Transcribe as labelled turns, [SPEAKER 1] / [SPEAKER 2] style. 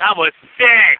[SPEAKER 1] That was sick.